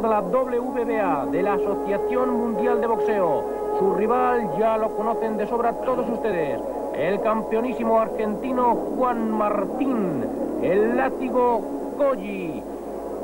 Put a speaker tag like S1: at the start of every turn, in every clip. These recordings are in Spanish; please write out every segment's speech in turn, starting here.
S1: de la WBA, de la Asociación Mundial de Boxeo. Su rival ya lo conocen de sobra todos ustedes. El campeonísimo argentino Juan Martín, el látigo Colli.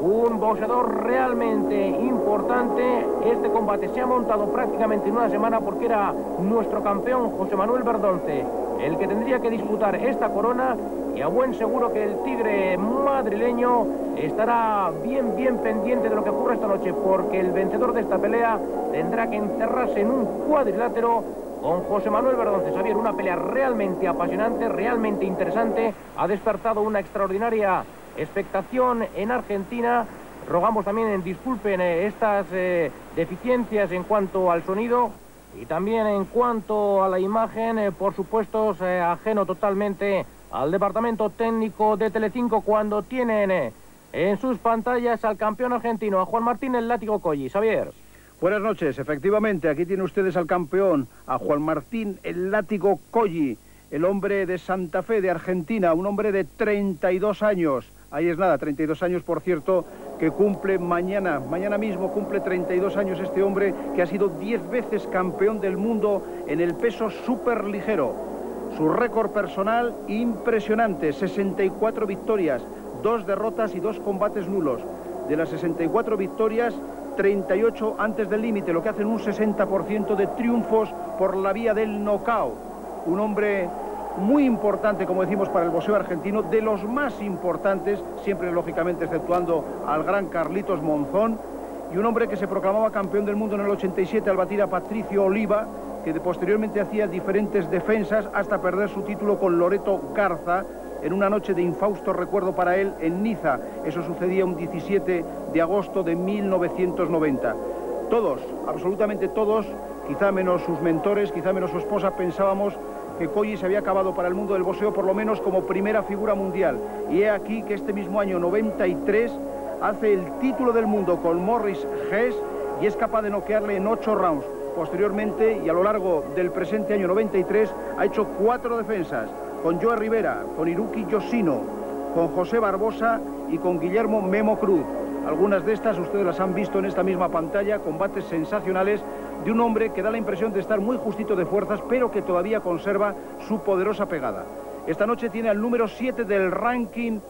S1: Un boxeador realmente importante. Este combate se ha montado prácticamente en una semana porque era nuestro campeón José Manuel Verdonce el que tendría que disputar esta corona y a buen seguro que el tigre madrileño estará bien, bien pendiente de lo que ocurre esta noche, porque el vencedor de esta pelea tendrá que encerrarse en un cuadrilátero con José Manuel Verdonce. Xavier, una pelea realmente apasionante, realmente interesante, ha despertado una extraordinaria expectación en Argentina. Rogamos también, disculpen eh, estas eh, deficiencias en cuanto al sonido. Y también en cuanto a la imagen, eh, por supuesto, ajeno totalmente al departamento técnico de Telecinco cuando tienen eh, en sus pantallas al campeón argentino, a Juan Martín el Látigo Colli. Xavier.
S2: Buenas noches, efectivamente, aquí tienen ustedes al campeón, a Juan Martín el Látigo Colli, el hombre de Santa Fe, de Argentina, un hombre de 32 años. Ahí es nada, 32 años, por cierto, que cumple mañana, mañana mismo cumple 32 años este hombre que ha sido 10 veces campeón del mundo en el peso súper ligero. Su récord personal impresionante, 64 victorias, dos derrotas y dos combates nulos. De las 64 victorias, 38 antes del límite, lo que hacen un 60% de triunfos por la vía del knockout. Un hombre muy importante, como decimos, para el boxeo argentino, de los más importantes, siempre lógicamente exceptuando al gran Carlitos Monzón, y un hombre que se proclamaba campeón del mundo en el 87 al batir a Patricio Oliva, que posteriormente hacía diferentes defensas hasta perder su título con Loreto Garza en una noche de infausto recuerdo para él en Niza. Eso sucedía un 17 de agosto de 1990. Todos, absolutamente todos, quizá menos sus mentores, quizá menos su esposa, pensábamos que Colli se había acabado para el mundo del boxeo por lo menos como primera figura mundial. Y he aquí que este mismo año 93 hace el título del mundo con Morris Hess y es capaz de noquearle en ocho rounds. Posteriormente y a lo largo del presente año 93 ha hecho cuatro defensas con Joe Rivera, con Iruki Yoshino, con José Barbosa y con Guillermo Memo Cruz. Algunas de estas ustedes las han visto en esta misma pantalla, combates sensacionales de un hombre que da la impresión de estar muy justito de fuerzas, pero que todavía conserva su poderosa pegada. Esta noche tiene al número 7 del ranking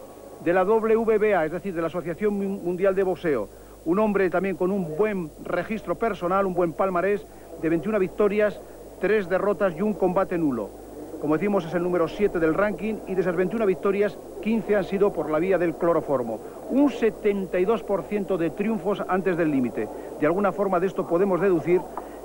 S2: de la WBA, es decir, de la Asociación Mundial de Boxeo. Un hombre también con un buen registro personal, un buen palmarés de 21 victorias, 3 derrotas y un combate nulo. Como decimos, es el número 7 del ranking y de esas 21 victorias, 15 han sido por la vía del cloroformo. Un 72% de triunfos antes del límite. De alguna forma de esto podemos deducir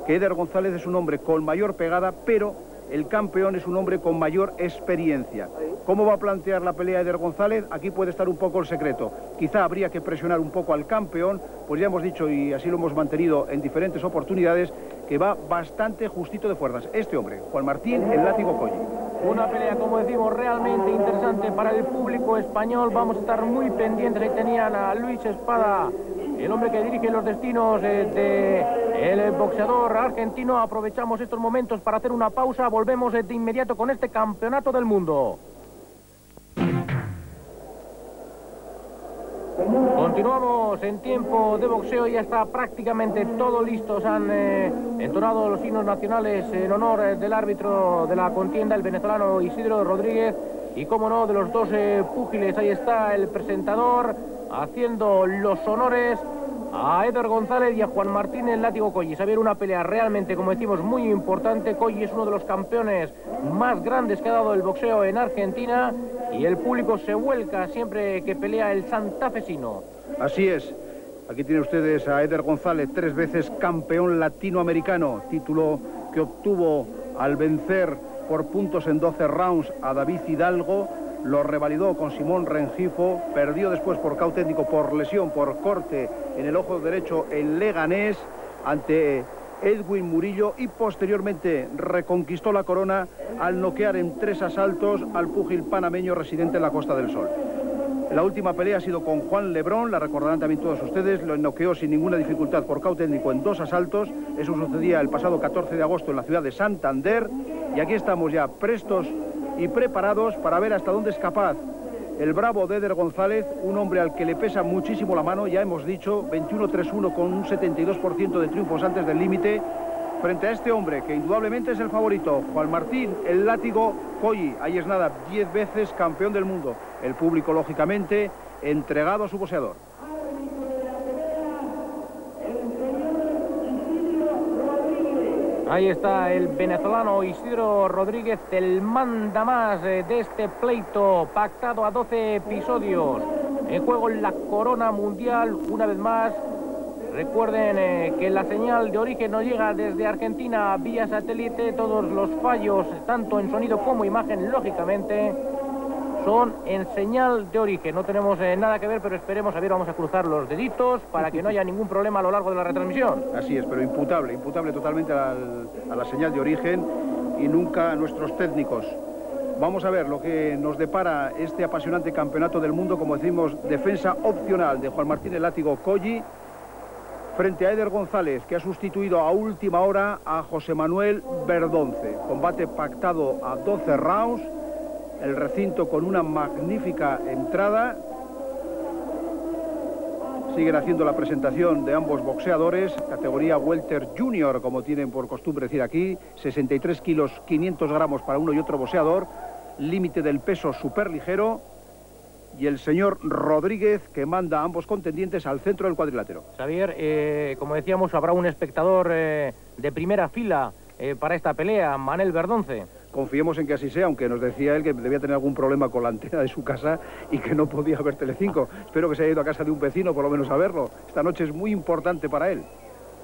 S2: que Eder González es un hombre con mayor pegada, pero el campeón es un hombre con mayor experiencia. ¿Cómo va a plantear la pelea Eder González? Aquí puede estar un poco el secreto. Quizá habría que presionar un poco al campeón, pues ya hemos dicho y así lo hemos mantenido en diferentes oportunidades, que va bastante justito de fuerzas. Este hombre, Juan Martín, el látigo Colli.
S1: Una pelea, como decimos, realmente interesante para el público español. Vamos a estar muy pendientes. Ahí tenían a Luis Espada, el hombre que dirige los destinos del de boxeador argentino. Aprovechamos estos momentos para hacer una pausa. Volvemos de inmediato con este campeonato del mundo. Continuamos en tiempo de boxeo, ya está prácticamente todo listo. Se han eh, entonado los signos nacionales en honor del árbitro de la contienda, el venezolano Isidro Rodríguez. Y como no, de los dos púgiles, ahí está el presentador haciendo los honores a Eder González y a Juan Martín el látigo Colli. Saber una pelea realmente, como decimos, muy importante. Colli es uno de los campeones más grandes que ha dado el boxeo en Argentina y el público se vuelca siempre que pelea el santafesino.
S2: Así es. Aquí tienen ustedes a Eder González, tres veces campeón latinoamericano, título que obtuvo al vencer por puntos en 12 rounds a David Hidalgo lo revalidó con Simón Rengifo, perdió después por caut técnico por lesión, por corte en el ojo derecho en Leganés ante Edwin Murillo y posteriormente reconquistó la corona al noquear en tres asaltos al púgil panameño residente en la Costa del Sol. La última pelea ha sido con Juan Lebrón, la recordarán también todos ustedes, lo noqueó sin ninguna dificultad por caut técnico en dos asaltos, eso sucedía el pasado 14 de agosto en la ciudad de Santander y aquí estamos ya prestos y preparados para ver hasta dónde es capaz el bravo de Eder González, un hombre al que le pesa muchísimo la mano, ya hemos dicho, 21-3-1 con un 72% de triunfos antes del límite, frente a este hombre que indudablemente es el favorito, Juan Martín, el látigo Colli, ahí es nada, 10 veces campeón del mundo. El público, lógicamente, entregado a su boxeador.
S1: Ahí está el venezolano Isidro Rodríguez, el manda más eh, de este pleito pactado a 12 episodios. En juego la corona mundial, una vez más. Recuerden eh, que la señal de origen no llega desde Argentina vía satélite. Todos los fallos, tanto en sonido como imagen, lógicamente, son en señal de origen. No tenemos eh, nada que ver, pero esperemos, a ver, vamos a cruzar los deditos para que no haya ningún problema a lo largo de la retransmisión.
S2: Así es, pero imputable, imputable totalmente a la señal de origen y nunca a nuestros técnicos. Vamos a ver lo que nos depara este apasionante campeonato del mundo, como decimos, defensa opcional de Juan Martín el Látigo Colli frente a Eder González, que ha sustituido a última hora a José Manuel Verdonce. Combate pactado a 12 rounds el recinto con una magnífica entrada. Siguen haciendo la presentación de ambos boxeadores, categoría Welter Junior, como tienen por costumbre decir aquí, 63 kilos 500 gramos para uno y otro boxeador, límite del peso super ligero, y el señor Rodríguez que manda a ambos contendientes al centro del cuadrilátero.
S1: Xavier, eh, como decíamos, habrá un espectador eh, de primera fila eh, para esta pelea, Manel Verdonce.
S2: Confiemos en que así sea, aunque nos decía él que debía tener algún problema con la antena de su casa y que no podía ver Telecinco. Espero que se haya ido a casa de un vecino por lo menos a verlo. Esta noche es muy importante para él.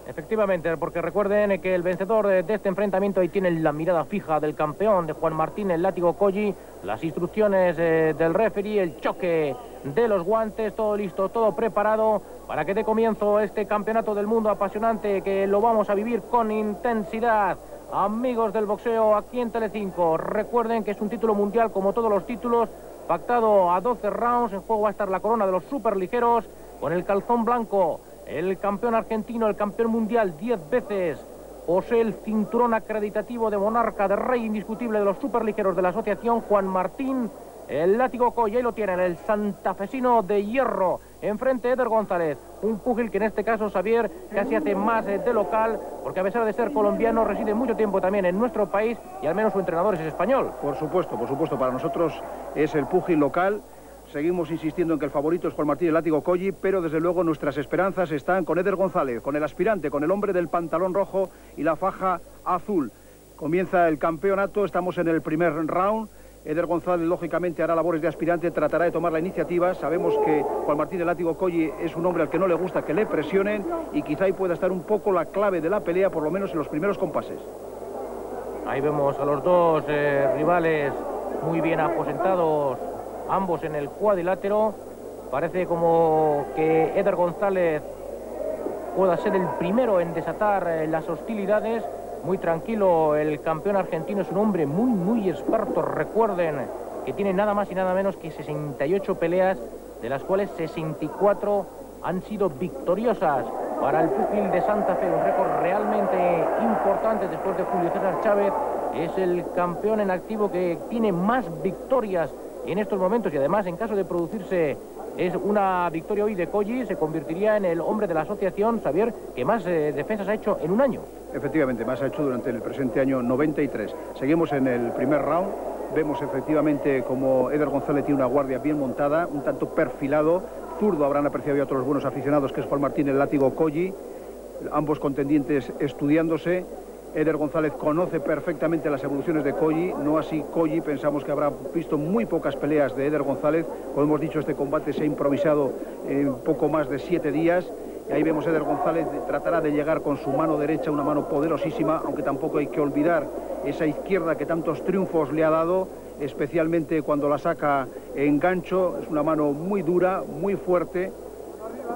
S1: Efectivamente, porque recuerden que el vencedor de este enfrentamiento ahí tiene la mirada fija del campeón de Juan Martín, el látigo Colli, las instrucciones eh, del referee, el choque de los guantes, todo listo, todo preparado para que dé comienzo este campeonato del mundo apasionante que lo vamos a vivir con intensidad. Amigos del boxeo, aquí en Telecinco, recuerden que es un título mundial como todos los títulos, pactado a 12 rounds, en juego va a estar la corona de los superligeros, con el calzón blanco, el campeón argentino, el campeón mundial 10 veces, posee el cinturón acreditativo de monarca, de rey indiscutible de los superligeros de la asociación, Juan Martín, el látigo Coya y lo tienen, el santafesino de hierro, enfrente de Eder González. Un púgil que en este caso, Xavier, casi hace más eh, de local, porque a pesar de ser colombiano, reside mucho tiempo también en nuestro país y al menos su entrenador es español.
S2: Por supuesto, por supuesto, para nosotros es el púgil local. Seguimos insistiendo en que el favorito es Juan Martín el Látigo Colli, pero desde luego nuestras esperanzas están con Eder González, con el aspirante, con el hombre del pantalón rojo y la faja azul. Comienza el campeonato, estamos en el primer round. Eder González, lógicamente, hará labores de aspirante, tratará de tomar la iniciativa. Sabemos que Juan Martín el Látigo Colli es un hombre al que no le gusta que le presionen y quizá ahí pueda estar un poco la clave de la pelea, por lo menos en los primeros compases.
S1: Ahí vemos a los dos eh, rivales muy bien aposentados, ambos en el cuadrilátero. Parece como que Eder González pueda ser el primero en desatar eh, las hostilidades muy tranquilo. El campeón argentino es un hombre muy, muy experto. Recuerden que tiene nada más y nada menos que 68 peleas, de las cuales 64 han sido victoriosas para el Púgil de Santa Fe. Un récord realmente importante después de Julio César Chávez. Es el campeón en activo que tiene más victorias en estos momentos y además en caso de producirse es una victoria hoy de Colli, se convertiría en el hombre de la asociación, Xavier, que más eh, defensas ha hecho en un año.
S2: Efectivamente, más ha hecho durante el presente año 93. Seguimos en el primer round. Vemos efectivamente como Eder González tiene una guardia bien montada, un tanto perfilado. Zurdo habrán apreciado ya otros buenos aficionados, que es Juan Martín, el látigo Colli. Ambos contendientes estudiándose. Eder González conoce perfectamente las evoluciones de Colli, no así Colli, pensamos que habrá visto muy pocas peleas de Eder González, como hemos dicho este combate se ha improvisado en poco más de siete días, y ahí vemos a Eder González tratará de llegar con su mano derecha, una mano poderosísima, aunque tampoco hay que olvidar esa izquierda que tantos triunfos le ha dado, especialmente cuando la saca en gancho, es una mano muy dura, muy fuerte,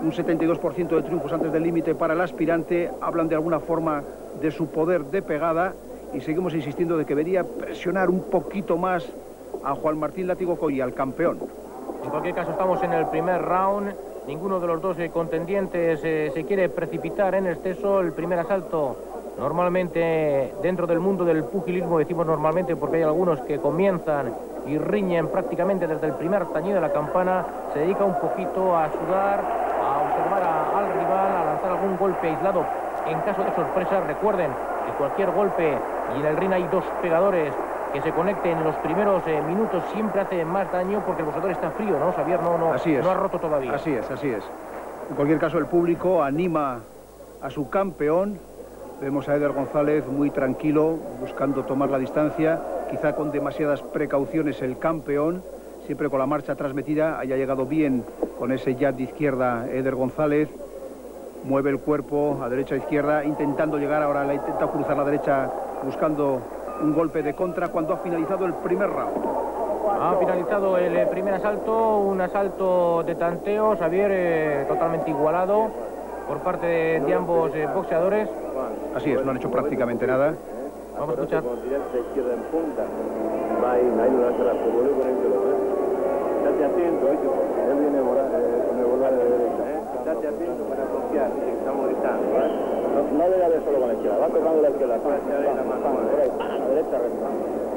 S2: un 72% de triunfos antes del límite para el aspirante, hablan de alguna forma de su poder de pegada y seguimos insistiendo de que debería presionar un poquito más a Juan Martín Látigo y al campeón.
S1: En cualquier caso estamos en el primer round, ninguno de los dos contendientes eh, se quiere precipitar en exceso, el primer asalto Normalmente dentro del mundo del pugilismo decimos normalmente porque hay algunos que comienzan y riñen prácticamente desde el primer tañido de la campana, se dedica un poquito a sudar, a observar al rival, a lanzar algún golpe aislado en caso de sorpresa. Recuerden que cualquier golpe y en el ring hay dos pegadores que se conecten en los primeros eh, minutos siempre hace más daño porque el boxeador está frío, ¿no? Xavier no, no,
S2: así es.
S1: no ha roto todavía.
S2: Así es, así es. En cualquier caso, el público anima a su campeón. Vemos a Eder González muy tranquilo, buscando tomar la distancia, quizá con demasiadas precauciones el campeón, siempre con la marcha transmitida, haya llegado bien con ese jab de izquierda Eder González, mueve el cuerpo a derecha a izquierda, intentando llegar, ahora la intenta cruzar la derecha, buscando un golpe de contra cuando ha finalizado el primer round.
S1: Ha finalizado el eh, primer asalto, un asalto de tanteo, Xavier, eh, totalmente igualado por parte de, ambos eh, boxeadores.
S2: Así es, no han hecho prácticamente nada.
S1: Vamos a escuchar.
S3: Estate atento para confiar, estamos gritando, ¿eh? No, no debe haber solo con la izquierda, va tocando la izquierda, para la mano, por ahí, a la derecha recta.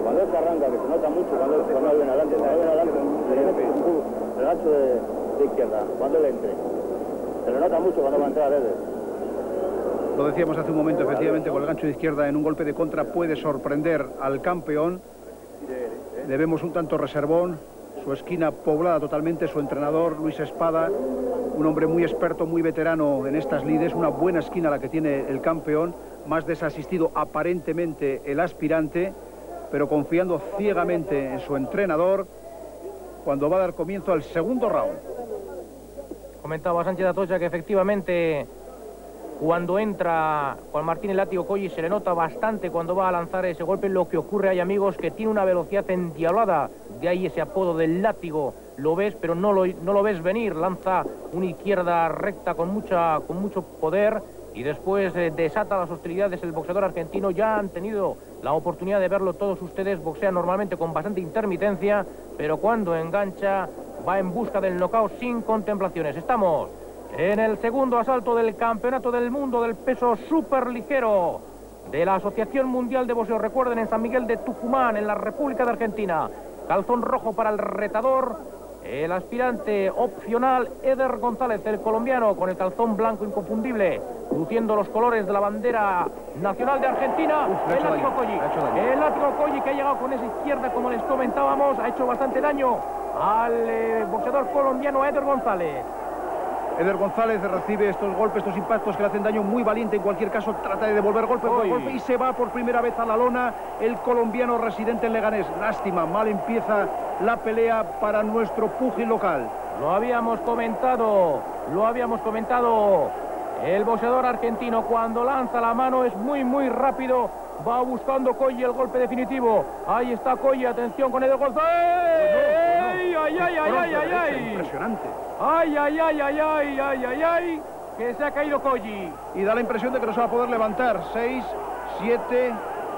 S3: Cuando se arranca, que se nota mucho cuando, cuando viene adelante, cuando viene adelante, el gancho de, de izquierda, cuando le entre. Se le nota mucho cuando va a entrar Eder.
S2: Lo decíamos hace un momento, efectivamente, con el gancho de izquierda en un golpe de contra puede sorprender al campeón. Le vemos un tanto reservón, su esquina poblada totalmente, su entrenador Luis Espada, un hombre muy experto, muy veterano en estas lides, una buena esquina la que tiene el campeón, más desasistido aparentemente el aspirante, pero confiando ciegamente en su entrenador cuando va a dar comienzo al segundo round.
S1: Comentaba Sánchez Atocha que efectivamente cuando entra Juan Martín el látigo Colli se le nota bastante cuando va a lanzar ese golpe. Lo que ocurre, hay amigos, que tiene una velocidad endiablada. De ahí ese apodo del látigo. Lo ves, pero no lo, no lo ves venir. Lanza una izquierda recta con, mucha, con mucho poder y después eh, desata las hostilidades el boxeador argentino. Ya han tenido la oportunidad de verlo todos ustedes. Boxea normalmente con bastante intermitencia, pero cuando engancha va en busca del knockout sin contemplaciones. Estamos en el segundo asalto del Campeonato del Mundo del peso superligero de la Asociación Mundial de Boxeo. Recuerden, en San Miguel de Tucumán, en la República de Argentina. Calzón rojo para el retador, el aspirante opcional Eder González, el colombiano, con el calzón blanco inconfundible, luciendo los colores de la bandera nacional de Argentina. el látigo Colli. El látigo Colli que ha llegado con esa izquierda, como les comentábamos, ha hecho bastante daño al eh, boxeador colombiano Eder González.
S2: Eder González recibe estos golpes, estos impactos que le hacen daño muy valiente. En cualquier caso, trata de devolver golpe por golpe y se va por primera vez a la lona el colombiano residente en Leganés. Lástima, mal empieza la pelea para nuestro pugil local.
S1: Lo habíamos comentado, lo habíamos comentado. El boxeador argentino cuando lanza la mano es muy, muy rápido. Va buscando Coy el golpe definitivo. Ahí está Coy, atención con Eder González ay, ay, ay, ay, ay, ay.
S2: Impresionante.
S1: Ay, ay, ay, ay, ay, ay, ay, ay. Que se ha caído Koji.
S2: Y da la impresión de que no se va a poder levantar. 6, 7,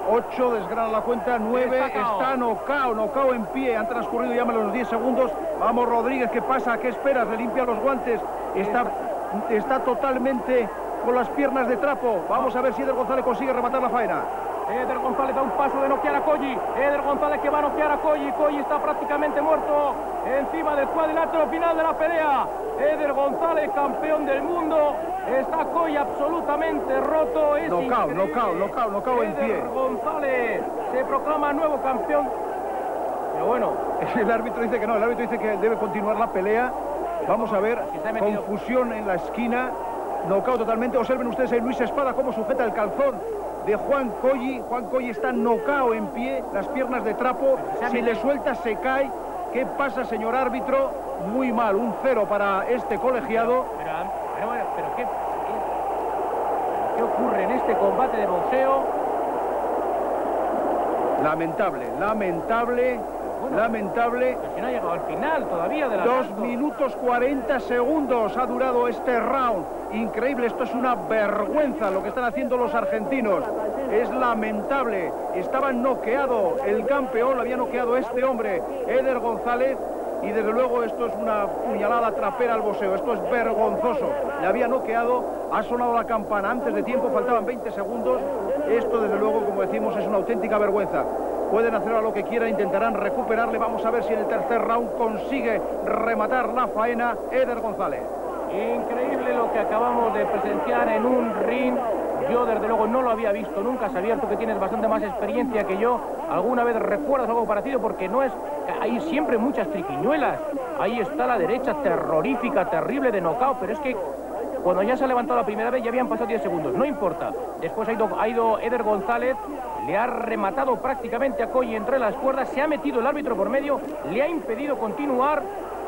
S2: 8, desgrana la cuenta, 9, está nocao, nocao en pie, han transcurrido ya los 10 segundos, vamos Rodríguez, ¿qué pasa? ¿Qué esperas? Le limpia los guantes, está, está totalmente con las piernas de trapo, vamos a ver si Eder González consigue rematar la faena.
S1: Eder González da un paso de noquear a Colli. Eder González que va a noquear a Colli. Colli está prácticamente muerto encima del cuadrilátero final de la pelea. Eder González, campeón del mundo. Está Colli absolutamente roto. Es
S2: knockout, knockout, knockout, knockout en pie.
S1: Eder González se proclama nuevo campeón. Pero bueno.
S2: El árbitro dice que no, el árbitro dice que debe continuar la pelea. Vamos a ver, confusión en la esquina, knockout totalmente. Observen ustedes a Luis Espada cómo sujeta el calzón de Juan Colli. Juan Colli está nocao en pie, las piernas de trapo. Si le suelta se cae. ¿Qué pasa, señor árbitro? Muy mal, un cero para este colegiado.
S1: Pero, pero, ¿qué, qué, ocurre en este combate de boxeo?
S2: Lamentable, lamentable. Lamentable.
S1: no ha llegado al final todavía de la
S2: Dos minutos 40 segundos ha durado este round. Increíble, esto es una vergüenza lo que están haciendo los argentinos. Es lamentable. Estaba noqueado el campeón, lo había noqueado este hombre, Eder González. y desde luego esto es una puñalada trapera al boxeo, esto es vergonzoso. Le había noqueado, ha sonado la campana antes de tiempo, faltaban 20 segundos. Esto desde luego, como decimos, es una auténtica vergüenza. Pueden hacer a lo que quieran, intentarán recuperarle. Vamos a ver si en el tercer round consigue rematar la faena Eder González.
S1: Increíble lo que acabamos de presenciar en un ring. Yo desde luego no lo había visto nunca, Xavier, tú que tienes bastante más experiencia que yo. ¿Alguna vez recuerdas algo parecido? Porque no es... Hay siempre muchas triquiñuelas. Ahí está la derecha terrorífica, terrible de knockout, pero es que cuando ya se ha levantado la primera vez ya habían pasado 10 segundos. No importa. Después ha ido, ha ido Eder González, le ha rematado prácticamente a Coy entre las cuerdas, se ha metido el árbitro por medio, le ha impedido continuar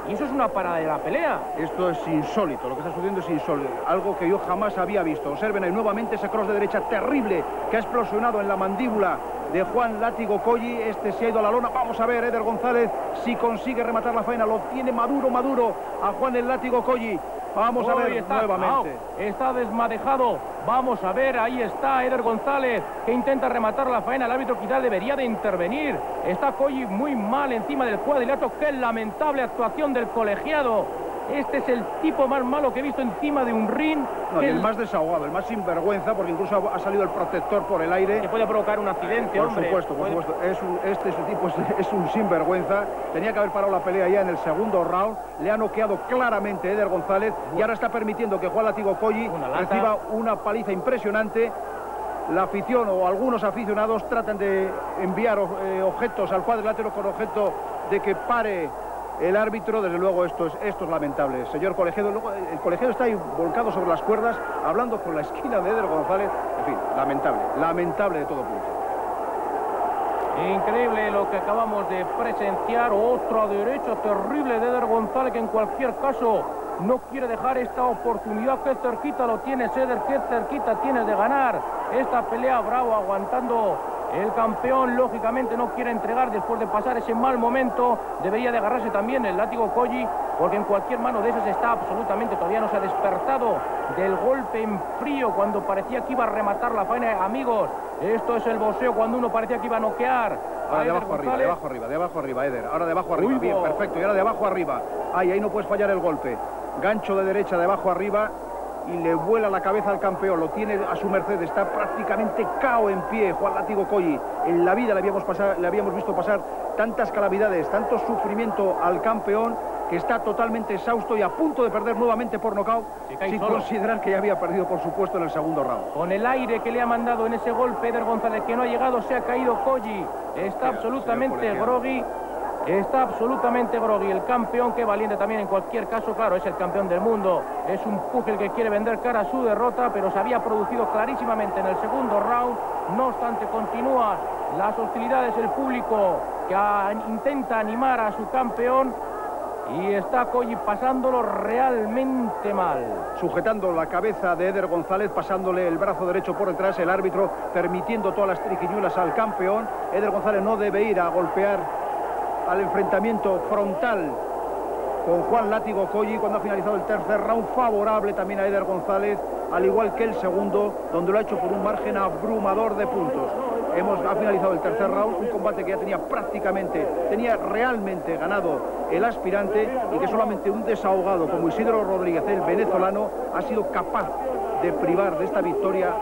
S1: y eso es una parada de la pelea.
S2: Esto es insólito, lo que está sucediendo es insólito, algo que yo jamás había visto. Observen ahí nuevamente ese cross de derecha terrible que ha explosionado en la mandíbula de Juan Látigo Colli. Este se ha ido a la lona. Vamos a ver, Eder González, si consigue rematar la faena. Lo tiene maduro, maduro a Juan el Látigo Colli. Vamos a ver
S1: está,
S2: nuevamente.
S1: está desmadejado. Vamos a ver, ahí está Eder González que intenta rematar la faena. El árbitro quizás debería de intervenir. Está Colli muy mal encima del cuadrilátero. Qué lamentable actuación del colegiado. Este es el tipo más malo que he visto encima de un ring.
S2: No, y el más desahogado, el más sinvergüenza, porque incluso ha salido el protector por el aire.
S1: Que puede provocar un accidente,
S2: por
S1: hombre.
S2: Supuesto, por supuesto, es un, Este tipo es, es, un sinvergüenza. Tenía que haber parado la pelea ya en el segundo round. Le ha noqueado claramente Eder González y ahora está permitiendo que Juan Latigo Colli reciba una paliza impresionante la afición o algunos aficionados tratan de enviar eh, objetos al cuadrilátero con objeto de que pare el árbitro, desde luego esto es, lamentable. Señor colegiado, luego el colegiado está ahí volcado sobre las cuerdas, hablando con la esquina de Eder González. En fin, lamentable, lamentable de todo punto.
S1: Increíble lo que acabamos de presenciar. Otra derecha terrible de Eder González que en cualquier caso no quiere dejar esta oportunidad. Qué cerquita lo tiene Eder, qué cerquita tiene de ganar esta pelea. Bravo aguantando el campeón, lógicamente, no quiere entregar después de pasar ese mal momento. Debería de agarrarse también el látigo Koji, porque en cualquier mano de esas está absolutamente, todavía no se ha despertado del golpe en frío cuando parecía que iba a rematar la faena. Amigos, esto es el boxeo cuando uno parecía que iba a noquear.
S2: Ahora de abajo arriba, de abajo arriba, de abajo arriba, Eder. Ahora de abajo arriba, bien, perfecto. Y ahora de abajo arriba. Ahí, ahí no puedes fallar el golpe. Gancho de derecha de abajo arriba y le vuela la cabeza al campeón, lo tiene a su merced, está prácticamente cao en pie Juan Latigo Colli. En la vida le habíamos, pasado, le habíamos visto pasar tantas calamidades, tanto sufrimiento al campeón que está totalmente exhausto y a punto de perder nuevamente por nocaut, sin considerar que ya había perdido, por supuesto, en el segundo round.
S1: Con el aire que le ha mandado en ese golpe Eder González, que no ha llegado, se ha caído Colli. Está absolutamente grogui Está absolutamente grogui. El campeón, que valiente también en cualquier caso, claro, es el campeón del mundo. Es un Pugil que quiere vender cara a su derrota, pero se había producido clarísimamente en el segundo round. No obstante, continúa las hostilidades, el público que intenta animar a su campeón. Y está Colli pasándolo realmente mal.
S2: Sujetando la cabeza de Eder González, pasándole el brazo derecho por detrás, el árbitro permitiendo todas las triquiñuelas al campeón. Eder González no debe ir a golpear al enfrentamiento frontal con Juan Látigo Colli cuando ha finalizado el tercer round. Favorable también a Eder González al igual que el segundo donde lo ha hecho por un margen abrumador de puntos. Hemos ha finalizado el tercer round un combate que ya tenía prácticamente tenía realmente ganado el aspirante y que solamente un desahogado como Isidro Rodríguez el venezolano ha sido capaz de privar de esta victoria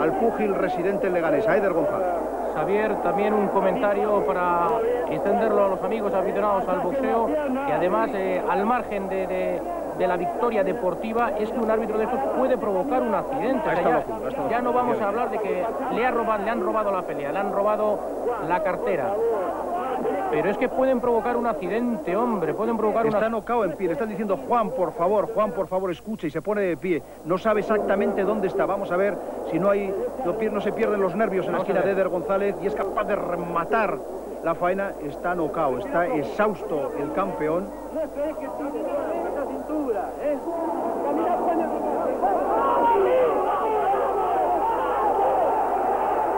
S2: al púgil residente en Leganés a Eder González
S1: Javier, también un comentario para extenderlo a los amigos aficionados al boxeo, que además, eh, al margen de, la victoria deportiva, es que un árbitro de estos puede provocar un accidente. ya, no vamos a hablar de que le, ha robado, le han robado la pelea, le han robado la cartera. Pero es que pueden provocar un accidente, hombre, pueden provocar
S2: Está nocao en pie, le están diciendo, Juan, por favor, Juan, por favor, escucha, y se pone de pie. No sabe exactamente dónde está. Vamos a ver si no hay, no, se pierden los nervios en la esquina de Eder González y es capaz de rematar la faena. Está nocao, está exhausto el campeón.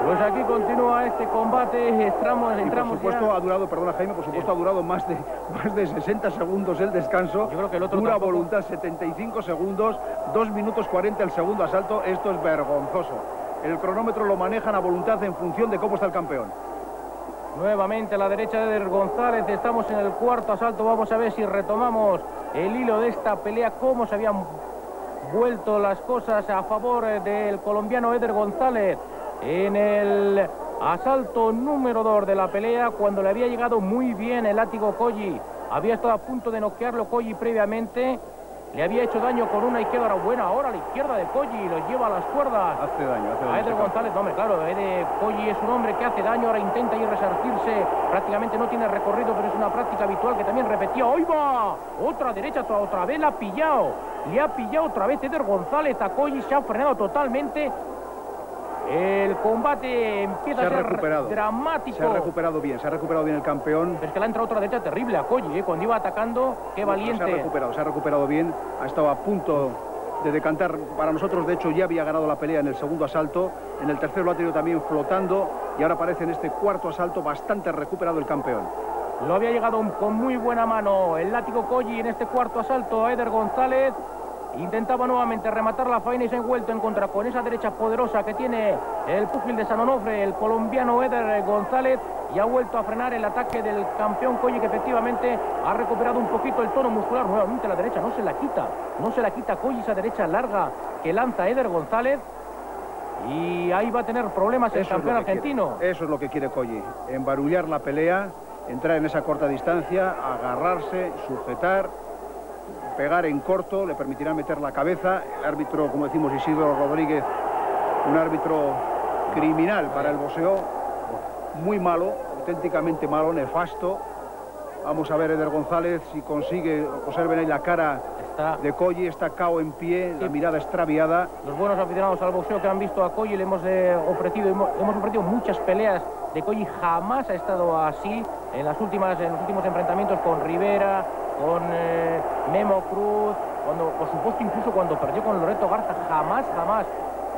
S1: Pues aquí continúa este combate, entramos, entramos
S2: por supuesto ha durado, perdona Jaime, por supuesto ha durado más de, más de 60 segundos el descanso.
S1: Yo creo que el otro
S2: Pura voluntad, 75 segundos, 2 minutos 40 el segundo asalto, esto es vergonzoso. El cronómetro lo manejan a voluntad en función de cómo está el campeón.
S1: Nuevamente a la derecha de Eder González. Estamos en el cuarto asalto. Vamos a ver si retomamos el hilo de esta pelea. Cómo se habían vuelto las cosas a favor del colombiano Eder González en el asalto número 2 de la pelea cuando le había llegado muy bien el látigo Koji. Había estado a punto de noquearlo Koji previamente le había hecho daño con una izquierda buena, ahora la izquierda de Colli lo lleva a las cuerdas.
S2: Hace daño, hace daño.
S1: A Eder González, no, hombre, claro, Eder Colli es un hombre que hace daño, ahora intenta ir resarcirse, prácticamente no tiene recorrido, pero es una práctica habitual que también repetía. ¡Hoy va! Otra derecha, otra, otra vez la ha pillado. Le ha pillado otra vez Eder González a Colli, se ha frenado totalmente el combate empieza a ser dramático.
S2: Se ha recuperado bien, se ha recuperado bien el campeón.
S1: es que le ha entrado otra derecha terrible a Koji, ¿eh? cuando iba atacando, qué valiente.
S2: Se ha recuperado, se ha recuperado bien, ha estado a punto de decantar. Para nosotros, de hecho, ya había ganado la pelea en el segundo asalto. En el tercero lo ha tenido también flotando y ahora parece en este cuarto asalto bastante recuperado el campeón.
S1: Lo había llegado con muy buena mano el látigo Koji en este cuarto asalto a Eder González. Intentaba nuevamente rematar la faena y se ha envuelto en contra con esa derecha poderosa que tiene el púgil de San Onofre, el colombiano Eder González, y ha vuelto a frenar el ataque del campeón Coye, que efectivamente ha recuperado un poquito el tono muscular. Nuevamente la derecha no se la quita, no se la quita Coye, esa derecha larga que lanza Eder González. Y ahí va a tener problemas el campeón argentino.
S2: Eso es lo que quiere Coye, embarullar la pelea, entrar en esa corta distancia, agarrarse, sujetar pegar en corto, le permitirá meter la cabeza. El árbitro, como decimos, Isidro Rodríguez, un árbitro criminal para el boxeo, muy malo, auténticamente malo, nefasto. Vamos a ver Eder González si consigue, observen ahí la cara de Colli, está cao en pie, la mirada extraviada.
S1: Los buenos aficionados al boxeo que han visto a Colli le hemos eh, ofrecido, hemos, ofrecido muchas peleas de Colli, jamás ha estado así en, las últimas, en los últimos enfrentamientos con Rivera, con eh, Memo Cruz, cuando, por supuesto incluso cuando perdió con Loreto Garza, jamás, jamás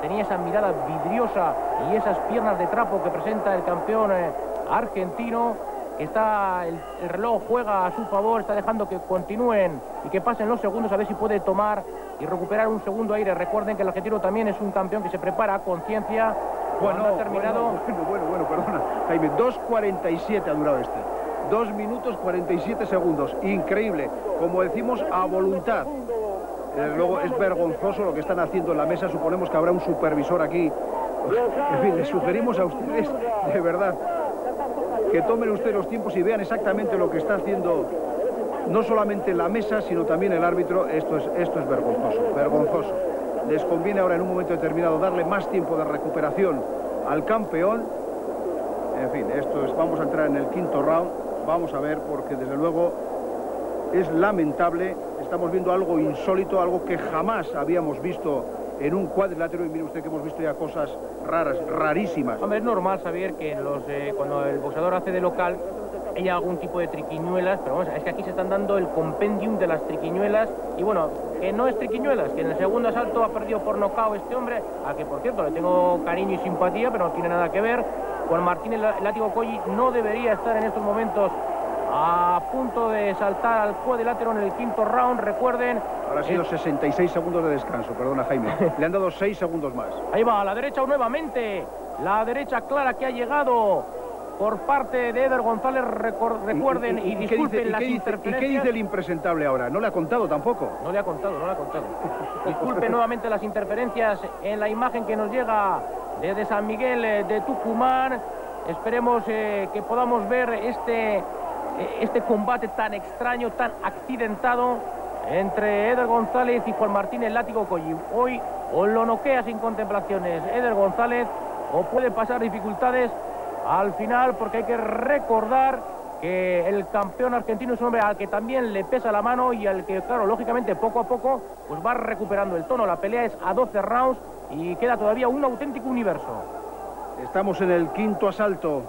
S1: tenía esa mirada vidriosa y esas piernas de trapo que presenta el campeón eh, argentino. Está, el, reloj juega a su favor, está dejando que continúen y que pasen los segundos a ver si puede tomar y recuperar un segundo aire. Recuerden que el argentino también es un campeón que se prepara a conciencia.
S2: Bueno, ha terminado... Bueno, bueno, bueno, perdona. Jaime, 2.47 ha durado este. 2 minutos 47 segundos. Increíble. Como decimos, a voluntad. luego es vergonzoso lo que están haciendo en la mesa. Suponemos que habrá un supervisor aquí. En fin, les sugerimos a ustedes, de verdad, que tomen ustedes los tiempos y vean exactamente lo que está haciendo no solamente la mesa, sino también el árbitro. Esto es, esto es vergonzoso, vergonzoso. Les conviene ahora en un momento determinado darle más tiempo de recuperación al campeón. En fin, esto es, vamos a entrar en el quinto round. Vamos a ver, porque desde luego es lamentable. Estamos viendo algo insólito, algo que jamás habíamos visto en un cuadrilátero y mire usted que hemos visto ya cosas raras, rarísimas.
S1: Hombre, es normal saber que los, eh, cuando el boxeador hace de local hay algún tipo de triquiñuelas, pero vamos, es que aquí se están dando el compendium de las triquiñuelas y bueno, que no es triquiñuelas, que en el segundo asalto ha perdido por nocao este hombre, al que por cierto le tengo cariño y simpatía, pero no tiene nada que ver Juan Martín el látigo Colli no debería estar en estos momentos a punto de saltar al cuadrilátero en el quinto round, recuerden.
S2: Ahora ha sido 66 segundos de descanso, perdona Jaime. Le han dado 6 segundos más.
S1: Ahí va, a la derecha nuevamente. La derecha clara que ha llegado por parte de Eder González, recuerden y, disculpen las interferencias.
S2: ¿Y qué dice el impresentable ahora? ¿No le ha contado tampoco?
S1: No le ha contado, no le ha contado. disculpen nuevamente las interferencias en la imagen que nos llega desde San Miguel eh, de Tucumán. Esperemos eh, que podamos ver este, eh, este combate tan extraño, tan accidentado entre Eder González y Juan Martín el látigo Colli. Hoy o lo noquea sin contemplaciones Eder González o puede pasar dificultades al final porque hay que recordar que el campeón argentino es un hombre al que también le pesa la mano y al que, claro, lógicamente poco a poco pues va recuperando el tono. La pelea es a 12 rounds y queda todavía un auténtico universo.
S2: Estamos en el quinto asalto.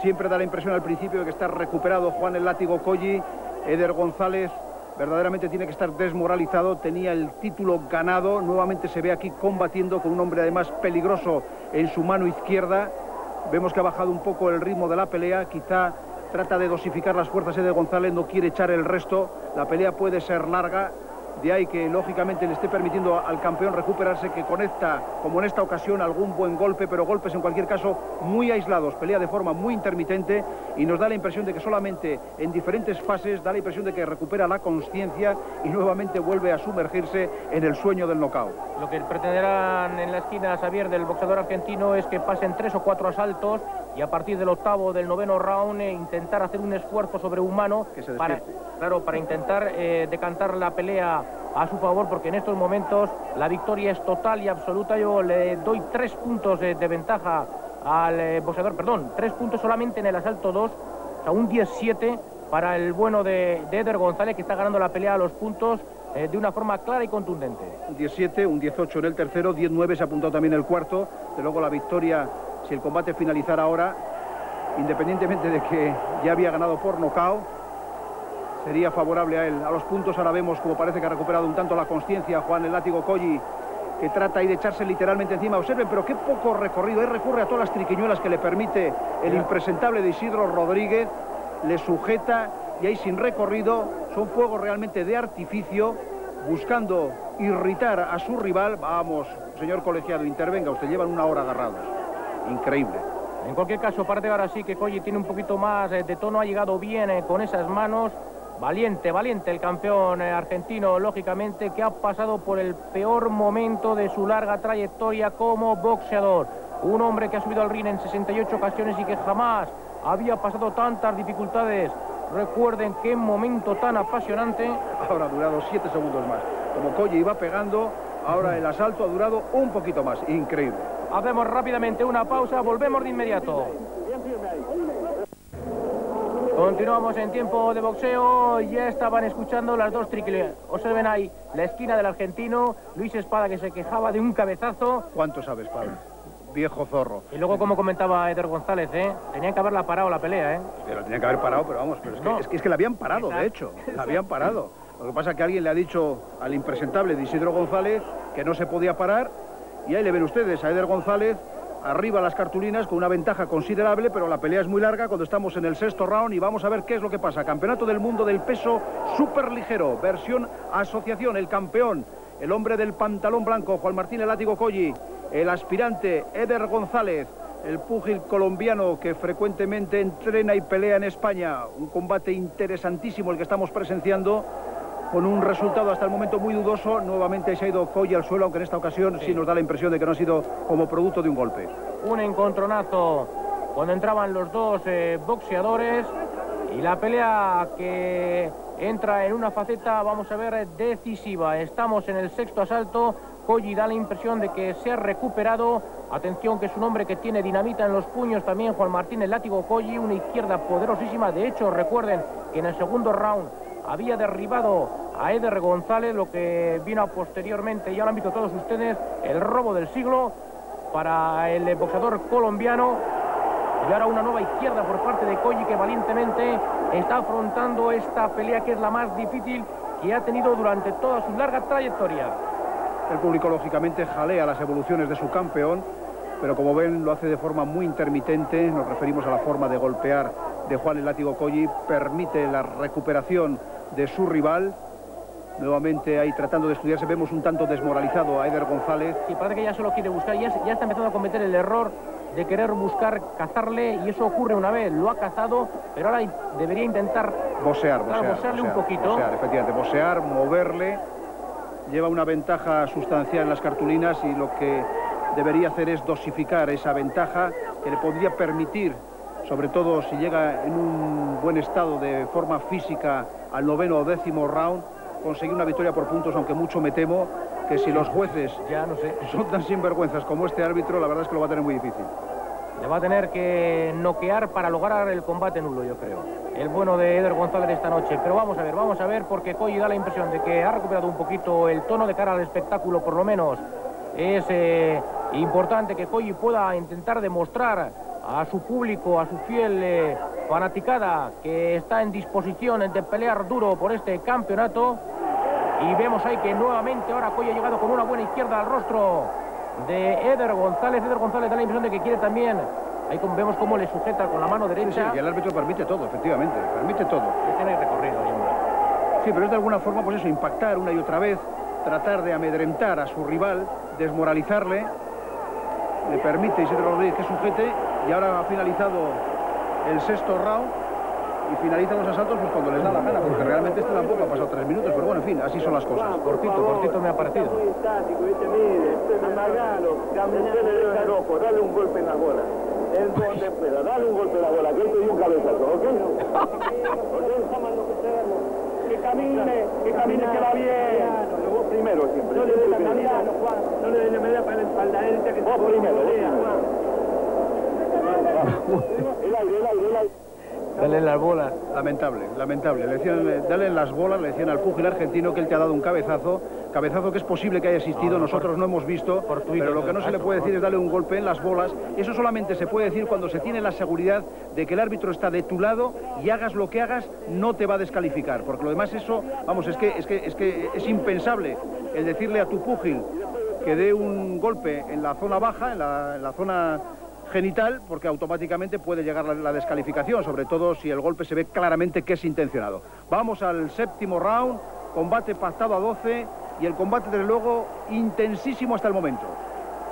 S2: Siempre da la impresión al principio de que está recuperado Juan el látigo Colli. Eder González verdaderamente tiene que estar desmoralizado. Tenía el título ganado. Nuevamente se ve aquí combatiendo con un hombre además peligroso en su mano izquierda. Vemos que ha bajado un poco el ritmo de la pelea. Quizá trata de dosificar las fuerzas Eder González. No quiere echar el resto. La pelea puede ser larga De ahí que lógicamente le esté permitiendo al campeón recuperarse, que conecta, como en esta ocasión, algún buen golpe, pero golpes en cualquier caso muy aislados, pelea de forma muy intermitente y nos da la impresión de que solamente en diferentes fases da la impresión de que recupera la conciencia y nuevamente vuelve a sumergirse en el sueño del knockout.
S1: Lo que pretenderán en la esquina Xavier del boxeador argentino es que pasen tres o cuatro asaltos y a partir del octavo del noveno round eh, intentar hacer un esfuerzo sobrehumano para, claro, para intentar eh, decantar la pelea a su favor porque en estos momentos la victoria es total y absoluta. Yo le doy tres puntos de, ventaja al eh, boxeador, perdón, tres puntos solamente en el asalto 2, o sea, un 17 para el bueno de, Eder González que está ganando la pelea a los puntos eh, de una forma clara y contundente.
S2: Un 17, un 18 en el tercero, 19 se ha apuntado también el cuarto, de luego la victoria, si el combate finalizara ahora, independientemente de que ya había ganado por nocaut, sería favorable a él. A los puntos ahora vemos como parece que ha recuperado un tanto la conciencia Juan el látigo Colli, que trata ahí de echarse literalmente encima. Observen, pero qué poco recorrido. Él recurre a todas las triquiñuelas que le permite el impresentable de Isidro Rodríguez. Le sujeta y ahí sin recorrido son fuegos realmente de artificio buscando irritar a su rival. Vamos, señor colegiado, intervenga. Usted llevan una hora agarrados. Increíble.
S1: En cualquier caso, parece ahora sí que Colli tiene un poquito más de tono, ha llegado bien eh, con esas manos, Valiente, valiente el campeón eh, argentino, lógicamente, que ha pasado por el peor momento de su larga trayectoria como boxeador. Un hombre que ha subido al ring en 68 ocasiones y que jamás había pasado tantas dificultades. Recuerden qué momento tan apasionante.
S2: Ahora ha durado 7 segundos más. Como Colle iba pegando, ahora el asalto ha durado un poquito más. Increíble.
S1: Hacemos rápidamente una pausa, volvemos de inmediato. Continuamos en tiempo de boxeo. Ya estaban escuchando las dos triquiles. Observen ahí la esquina del argentino. Luis Espada que se quejaba de un cabezazo.
S2: ¿Cuánto sabe Espada? Viejo zorro.
S1: Y luego, como comentaba Eder González, ¿eh? tenían que haberla parado la pelea. ¿eh?
S2: Pero tenían que haber parado, pero vamos, pero es, que, es, que, la habían parado, de hecho. La habían parado. Lo que pasa es que alguien le ha dicho al impresentable de Isidro González que no se podía parar. Y ahí le ven ustedes a Eder González arriba las cartulinas con una ventaja considerable, pero la pelea es muy larga cuando estamos en el sexto round y vamos a ver qué es lo que pasa. Campeonato del mundo del peso súper ligero, versión asociación, el campeón, el hombre del pantalón blanco, Juan Martín Elátigo Colli, el aspirante Eder González, el púgil colombiano que frecuentemente entrena y pelea en España. Un combate interesantísimo el que estamos presenciando con un resultado hasta el momento muy dudoso. Nuevamente se ha ido Coy al suelo, aunque en esta ocasión sí. nos da la impresión de que no ha sido como producto de un golpe.
S1: Un encontronazo cuando entraban los dos eh, boxeadores y la pelea que entra en una faceta, vamos a ver, decisiva. Estamos en el sexto asalto. Koji da la impresión de que se ha recuperado. Atención que es un hombre que tiene dinamita en los puños también. Juan Martín, el látigo Koji, una izquierda poderosísima. De hecho, recuerden que en el segundo round había derribado a Eder González, lo que vino posteriormente, ya lo han visto todos ustedes, el robo del siglo para el boxeador colombiano. Y ahora una nueva izquierda por parte de Colli que valientemente está afrontando esta pelea que es la más difícil que ha tenido durante toda su larga trayectoria.
S2: El público lógicamente jalea las evoluciones de su campeón, pero como ven lo hace de forma muy intermitente, nos referimos a la forma de golpear de Juan el Látigo Colli, permite la recuperación de su rival. Nuevamente ahí tratando de estudiarse, vemos un tanto desmoralizado a Eder González.
S1: Sí, parece que ya se lo quiere buscar, ya, ya está empezando a cometer el error de querer buscar cazarle y eso ocurre una vez, lo ha cazado, pero ahora debería intentar
S2: bosear, bosear,
S1: bosearle un poquito.
S2: Bosear, efectivamente, bosear, moverle, lleva una ventaja sustancial en las cartulinas y lo que debería hacer es dosificar esa ventaja que le podría permitir sobre todo si llega en un buen estado de forma física al noveno o décimo round, conseguir una victoria por puntos, aunque mucho me temo que si los jueces
S1: ya no sé.
S2: son tan sinvergüenzas como este árbitro, la verdad es que lo va a tener muy difícil.
S1: Le va a tener que noquear para lograr el combate nulo, yo creo. El bueno de Eder González esta noche. Pero vamos a ver, vamos a ver, porque Coy da la impresión de que ha recuperado un poquito el tono de cara al espectáculo, por lo menos. Es eh, importante que Coy pueda intentar demostrar a su público, a su fiel eh, fanaticada que está en disposición de pelear duro por este campeonato. Y vemos ahí que nuevamente ahora Coy ha llegado con una buena izquierda al rostro de Eder González. Eder González da la impresión de que quiere también. Ahí vemos cómo le sujeta con la mano derecha.
S2: Sí, y el árbitro permite todo, efectivamente, permite todo.
S1: Tiene recorrido,
S2: Sí, pero es de alguna forma, pues eso, impactar una y otra vez, tratar de amedrentar a su rival, desmoralizarle, le permite Isidro Rodríguez que sujete y ahora ha finalizado el sexto round y finaliza los asaltos pues cuando les da la gana, porque realmente este tampoco ha pasado tres minutos, pero bueno, en fin, así son las cosas.
S1: Cortito, cortito me ha parecido.
S3: Muy estático, ¿viste? Mire, amargalo, cambiale rojo, dale un golpe en la bola. En donde pueda, dale un golpe en la bola, que él te dio un cabezazo, ¿ok? Que camine, que camine, que va bien. No le dé la Juan. No le dé la medida para la espalda que Vos primero, Juan. El aire, el aire, el aire.
S1: Dale las bolas.
S2: Lamentable, lamentable. Le decían, dale las bolas, le decían al púgil argentino que él te ha dado un cabezazo, cabezazo que es posible que haya existido,
S1: No, no,
S2: nosotros no hemos visto,
S1: fortuito,
S2: pero lo que no se le puede decir es darle un golpe en las bolas. Eso solamente se puede decir cuando se tiene la seguridad de que el árbitro está de tu lado y hagas lo que hagas, no te va a descalificar, porque lo demás eso, vamos, es que es, que, es, que es impensable el decirle a tu púgil que dé un golpe en la zona baja, en la, en la zona genital, porque automáticamente puede llegar la, descalificación, sobre todo si el golpe se ve claramente que es intencionado. Vamos al séptimo round, combate pactado a 12 y el combate, desde luego, intensísimo hasta el momento.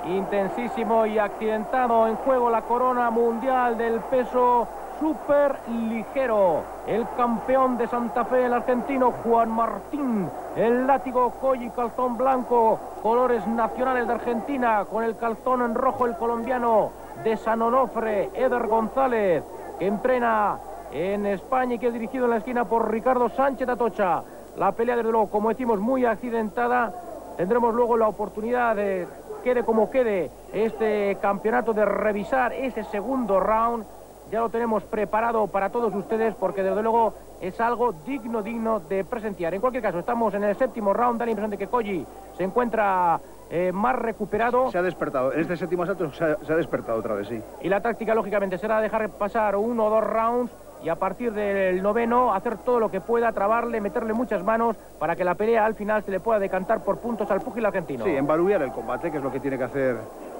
S1: Intensísimo y accidentado en juego la corona mundial del peso super ligero. El campeón de Santa Fe, el argentino Juan Martín. El látigo Coy calzón blanco, colores nacionales de Argentina. Con el calzón en rojo el colombiano de San Onofre, Eder González, que entrena en España y que es dirigido en la esquina por Ricardo Sánchez Atocha. La pelea, desde luego, como decimos, muy accidentada. Tendremos luego la oportunidad de, quede como quede, este campeonato de revisar ese segundo round. Ya lo tenemos preparado para todos ustedes porque desde luego es algo digno, digno de presenciar. En cualquier caso, estamos en el séptimo round, da la impresión de que Koji se encuentra eh, más recuperado.
S2: Se ha despertado, en este séptimo asalto se ha, se ha despertado otra vez, sí.
S1: Y la táctica, lógicamente, será dejar pasar uno o dos rounds y a partir del noveno hacer todo lo que pueda, trabarle, meterle muchas manos para que la pelea al final se le pueda decantar por puntos al púgil argentino.
S2: Sí, embaruillar el combate, que es lo que tiene que hacer,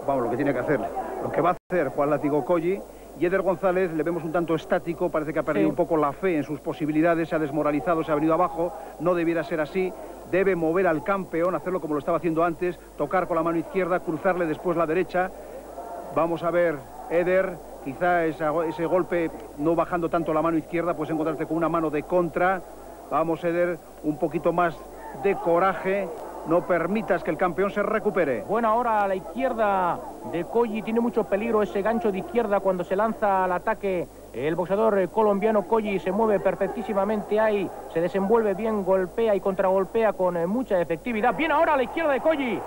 S2: vamos, lo que tiene que hacer, lo que va a hacer Juan Látigo Colli. Y Eder González le vemos un tanto estático, parece que ha perdido
S1: Sí.
S2: un poco la fe en sus posibilidades, se ha desmoralizado, se ha venido abajo, no debiera ser así, debe mover al campeón, hacerlo como lo estaba haciendo antes, tocar con la mano izquierda, cruzarle después la derecha. Vamos a ver, Eder, quizá esa- ese golpe no bajando tanto la mano izquierda, pues encontrarte con una mano de contra. Vamos, Eder, un poquito más de coraje, no permitas que el campeón se recupere.
S1: Bueno, ahora a la izquierda de Colli tiene mucho peligro ese gancho de izquierda cuando se lanza al ataque. El boxeador eh, colombiano Colli se mueve perfectísimamente ahí, se desenvuelve bien, golpea y contragolpea con eh, mucha efectividad. Bien ahora a la izquierda de Colli.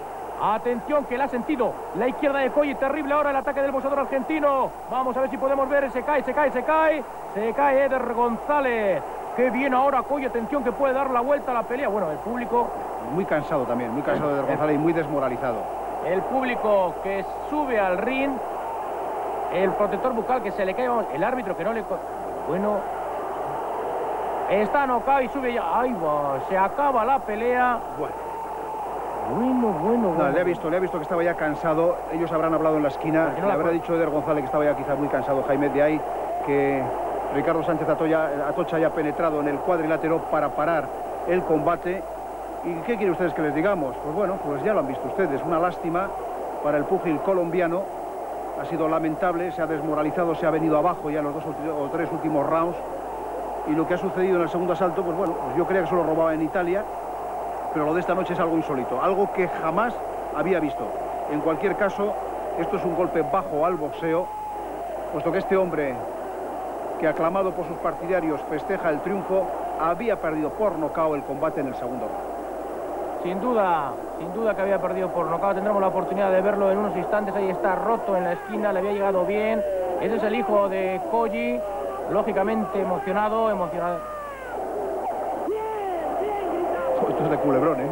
S1: Atención que la ha sentido. La izquierda de Colli, terrible ahora el ataque del boxeador argentino. Vamos a ver si podemos ver, se cae, se cae, se cae. Se cae Eder González. Qué bien ahora Colli, atención que puede dar la vuelta a la pelea. Bueno, el público
S2: Muy cansado también, muy cansado de González y muy desmoralizado.
S1: el público que sube al ring, el protector bucal que se le cae, el árbitro que no le... Bueno, está nocao y sube ya. ¡Ay, va! Se acaba la pelea.
S2: Bueno.
S1: Bueno, bueno,
S2: No,
S1: bueno.
S2: le ha visto, le ha visto que estaba ya cansado. Ellos habrán hablado en la esquina.
S1: No
S2: le habrá dicho Eder González que estaba ya quizá muy cansado. Jaime de ahí que Ricardo Sánchez Atocha haya penetrado en el cuadrilátero para parar el combate. ¿Y qué quieren ustedes que les digamos? Pues bueno, pues ya lo han visto ustedes. Una lástima para el púgil colombiano. Ha sido lamentable, se ha desmoralizado, se ha venido abajo ya en los dos o tres últimos rounds. Y lo que ha sucedido en el segundo asalto, pues bueno, pues yo creía que solo robaba en Italia pero lo de esta noche es algo insólito, algo que jamás había visto. En cualquier caso, esto es un golpe bajo al boxeo, puesto que este hombre, que aclamado por sus partidarios festeja el triunfo, había perdido por nocao el combate en el segundo round.
S1: Sin duda, sin duda que había perdido por nocaut. Tendremos la oportunidad de verlo en unos instantes. Ahí está roto en la esquina, le había llegado bien. Ese es el hijo de Koji, lógicamente emocionado, emocionado.
S2: Esto es de culebrón, ¿eh?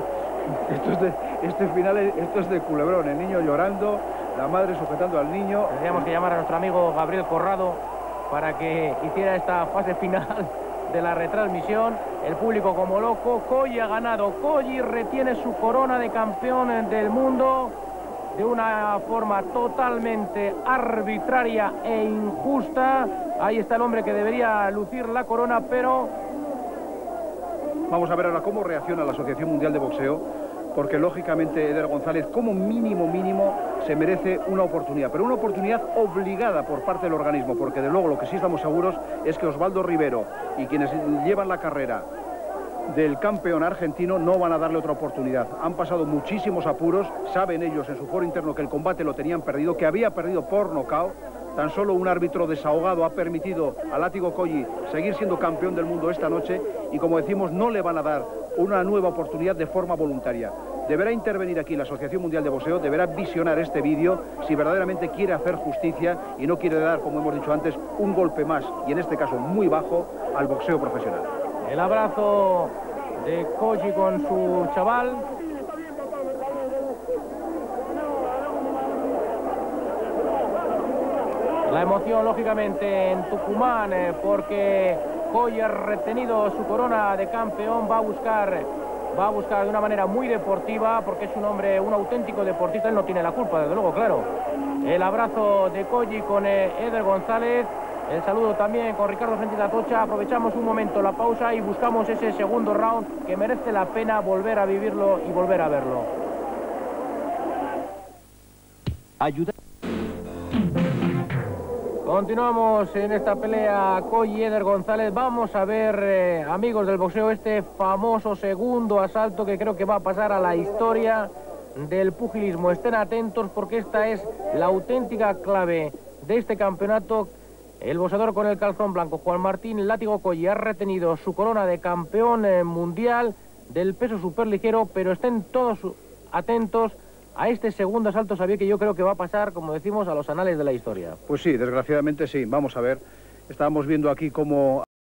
S2: Esto es de, este final, es- esto es de culebrón, el niño llorando, la madre sujetando al niño.
S1: Tendríamos que llamar a nuestro amigo Gabriel Corrado para que hiciera esta fase final de la retransmisión. El público como loco. Koji ha ganado. Koji retiene su corona de campeón del mundo de una forma totalmente arbitraria e injusta. Ahí está el hombre que debería lucir la corona, pero
S2: Vamos a ver ahora cómo reacciona la Asociación Mundial de Boxeo, porque lógicamente Eder González, como mínimo, mínimo, se merece una oportunidad, pero una oportunidad obligada por parte del organismo, porque de luego lo que sí estamos seguros es que Osvaldo Rivero y quienes llevan la carrera del campeón argentino no van a darle otra oportunidad. Han pasado muchísimos apuros, saben ellos en su foro interno que el combate lo tenían perdido, que había perdido por nocaut. Tan solo un árbitro desahogado ha permitido a Látigo Colli seguir siendo campeón del mundo esta noche y como decimos no le van a dar una nueva oportunidad de forma voluntaria. Deberá intervenir aquí la Asociación Mundial de Boxeo, deberá visionar este vídeo si verdaderamente quiere hacer justicia y no quiere dar, como hemos dicho antes, un golpe más, y en este caso muy bajo, al boxeo profesional.
S1: El abrazo de Koji con su chaval. La emoción, lógicamente, en Tucumán, eh, porque ha retenido su corona de campeón, va a buscar va a buscar de una manera muy deportiva, porque es un hombre, un auténtico deportista, él no tiene la culpa, desde luego, claro. El abrazo de Koji con eh, Eder González, el saludo también con Ricardo Frente Atocha. Aprovechamos un momento la pausa y buscamos ese segundo round que merece la pena volver a vivirlo y volver a verlo. Ayuda. Continuamos en esta pelea Coy Eder González. Vamos a ver, eh, amigos del boxeo, este famoso segundo asalto que creo que va a pasar a la historia del pugilismo. Estén atentos porque esta es la auténtica clave de este campeonato el boxeador con el calzón blanco, Juan Martín Látigo Colli, ha retenido su corona de campeón eh, mundial del peso superligero, pero estén todos atentos a este segundo asalto, sabía que yo creo que va a pasar, como decimos, a los anales de la historia.
S2: Pues sí, desgraciadamente sí. Vamos a ver. Estábamos viendo aquí cómo